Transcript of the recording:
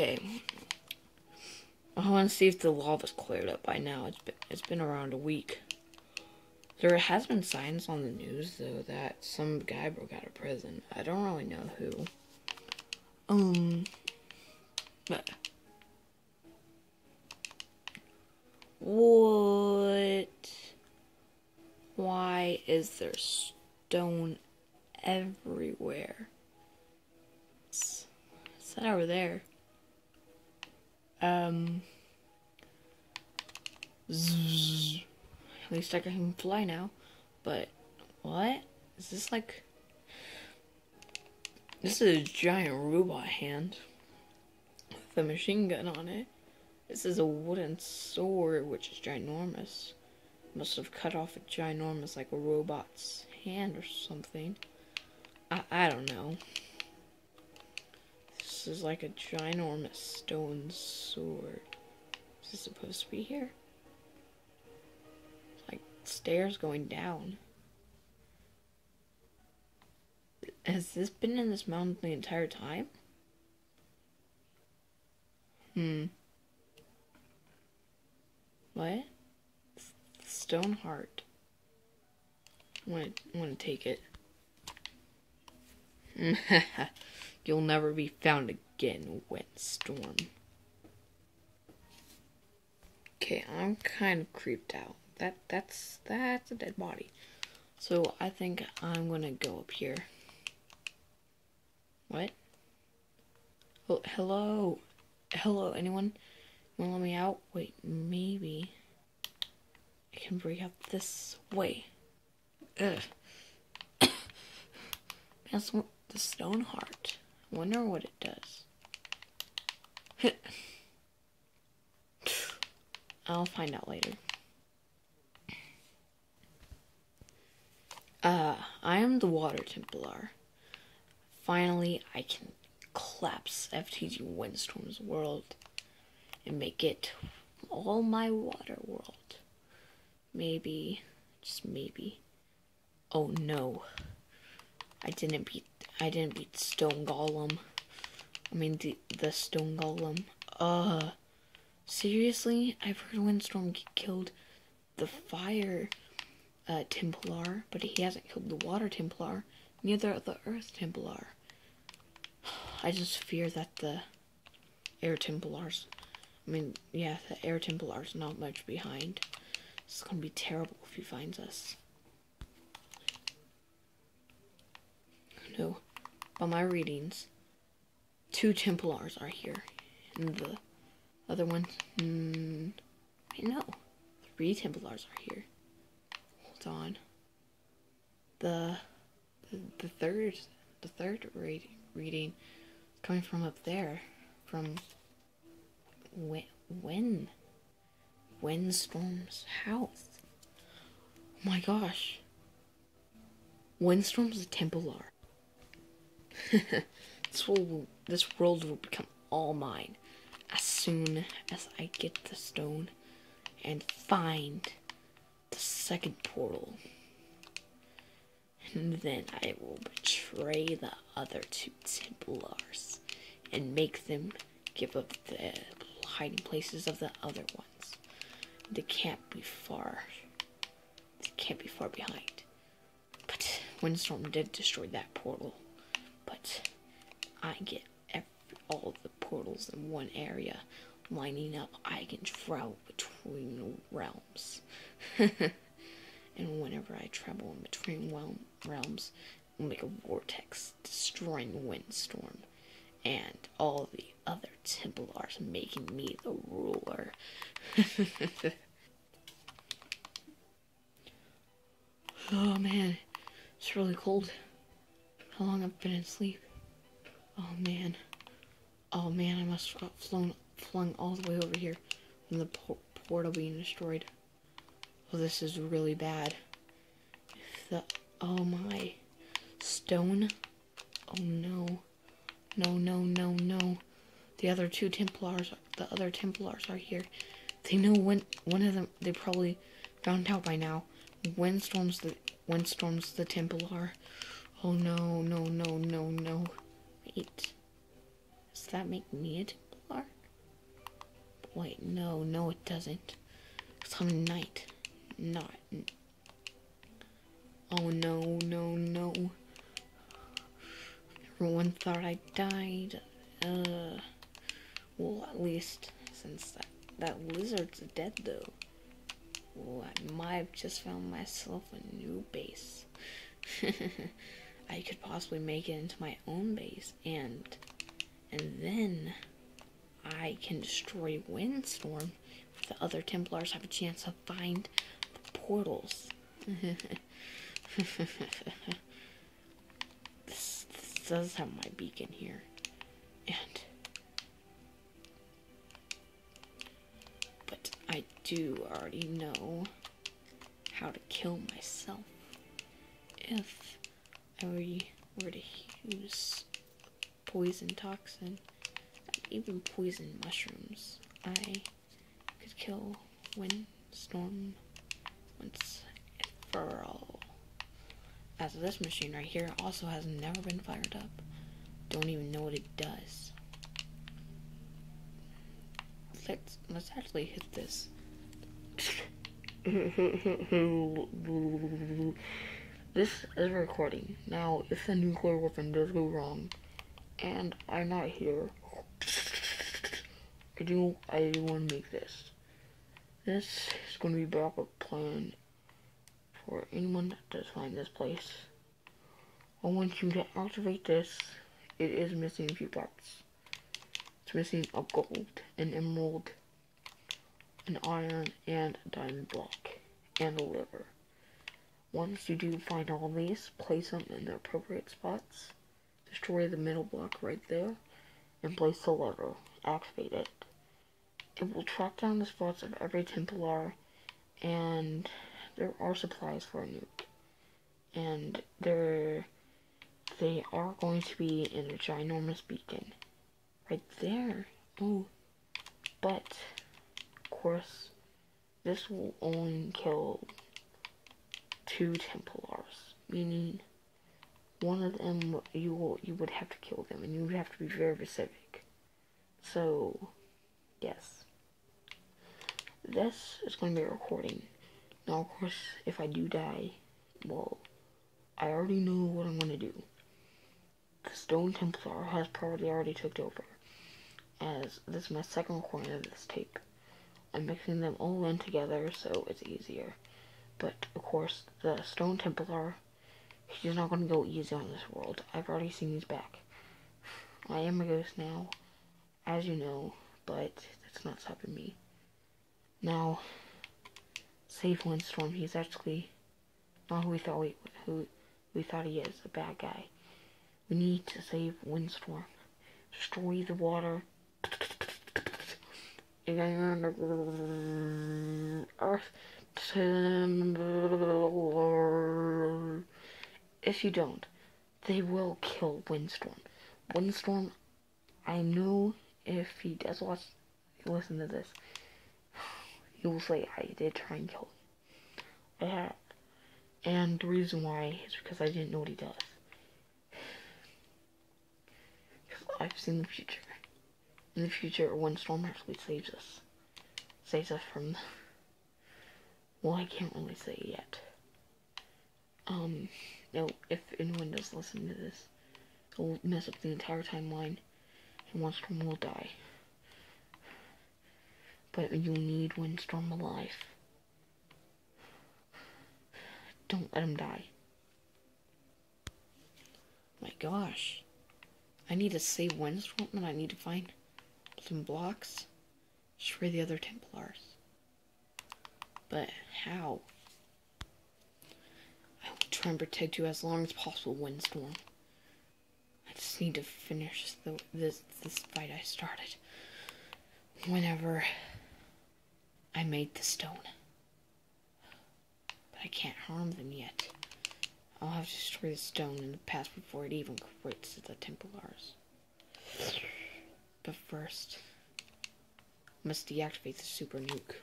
Okay. I want to see if the lava's cleared up by now. It's been it's been around a week. There has been signs on the news though that some guy broke out of prison. I don't really know who. Um. But. What? Why is there stone everywhere? It's, it's that over Um. Zzz. At least I can fly now. But what? Is this like? This is a giant robot hand with a machine gun on it. This is a wooden sword, which is ginormous. Must have cut off a ginormous, like a robot's hand or something. I, I don't know. This is like a ginormous stone sword. Is this supposed to be here? like stairs going down. Has this been in this mountain the entire time? Hmm. What? Stone heart. I want to take it. You'll never be found again, Windstorm. Okay, I'm kind of creeped out. That that's that's a dead body. So I think I'm gonna go up here. What? Oh, hello, hello, anyone? Wanna let me out? Wait, maybe I can break out this way. Ugh. That's the stone heart. Wonder what it does. I'll find out later. Uh, I am the Water Templar. Finally, I can collapse FTG Windstorm's world and make it all my water world. Maybe, just maybe. Oh no. I didn't beat I didn't beat Stone Golem. I mean the the Stone Golem. Uh seriously? I've heard Windstorm killed the fire uh, Templar, but he hasn't killed the water Templar, neither the earth Templar. I just fear that the air Templars I mean, yeah, the air Templar's not much behind. It's gonna be terrible if he finds us. No, by my readings, two Templars are here, and the other one, mm, I know, three Templars are here. Hold on. The the, the third the third read, reading coming from up there, from when when Windstorm's house. Oh my gosh. Windstorm's a Templar. this will this world will become all mine as soon as I get the stone and find the second portal. And then I will betray the other two Templars and make them give up the hiding places of the other ones. They can't be far. They can't be far behind. But Windstorm did destroy that portal. I get every, all the portals in one area lining up. I can travel between realms. and whenever I travel in between realms, I'll make a vortex destroying Windstorm and all the other Templars making me the ruler. oh man, it's really cold. How long I've been asleep? Oh man. Oh man, I must have flown, flung all the way over here from the por portal being destroyed. Oh, this is really bad. The, oh my, stone. Oh no. No, no, no, no. The other two Templars, the other Templars are here. They know when one of them. They probably found out by now. Windstorm's the Windstorm's the Templar. Oh no, no, no, no, no. Wait. Does that make me a Wait, no, no, it doesn't. It's coming night. Not. Oh no, no, no. Everyone thought I died. Uh. Well, at least since that that lizard's dead, though. Well, I might have just found myself a new base. I could possibly make it into my own base, and and then I can destroy Windstorm. if The other Templars have a chance to find the portals. this, this does have my beacon here, and but I do already know how to kill myself if I were to use poison toxin, even poison mushrooms, I could kill Windstorm once and for all. As this machine right here also has never been fired up. Don't even know what it does. Let's let's actually hit this. this is recording. Now, if the nuclear weapon does go wrong, and I'm not here, I do I want to make this. This is going to be backup plan for anyone that does find this place. I want you to activate this. It is missing a few parts. It's missing a gold, an emerald, an iron, and a diamond block, and a liver. Once you do find all these, place them in the appropriate spots. Destroy the middle block right there, and place the lever. Activate it. It will track down the spots of every Templar, and there are supplies for a nuke. And there, they are going to be in a ginormous beacon. Right there. Oh. But, of course, this will only kill two Templars, meaning one of them you will you would have to kill them, and you would have to be very specific. So, yes, this is going to be a recording. Now, of course, if I do die, well, I already know what I'm going to do. The Stone Templar has probably already took over, as this is my second recording of this tape. I'm mixing them all in together so it's easier. But, of course, the Stone Templar, he's not going to go easy on this world. I've already seen his back. I am a ghost now, as you know, but that's not stopping me. Now, save Windstorm. He's actually not who we thought we, who we thought he is, a bad guy. We need to save Windstorm. Destroy the water. Earth if you don't, they will kill Windstorm. Windstorm, I know if he does watch, listen to this, he will say I did try and kill him. I had, and the reason why is because I didn't know what he does. Because I've seen the future. In the future, Windstorm actually saves us. Saves us from well, I can't really say yet. Um, no, if anyone does listen to this, it'll mess up the entire timeline, and Windstorm will die. But you need Windstorm alive. Don't let him die. My gosh. I need to save Windstorm and I need to find some blocks. Destroy the other Templars. But how? I will try and protect you as long as possible, Windstorm. I just need to finish the, this this fight I started. Whenever I made the stone. But I can't harm them yet. I'll have to destroy the stone in the past before it even quits the Templars. But first, I must deactivate the super nuke.